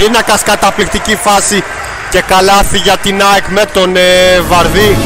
Πίνακας καταπληκτική φάση και καλάθι για την ΑΕΚ με τον ε, Βαρδί.